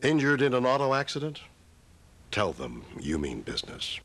Injured in an auto accident? Tell them you mean business.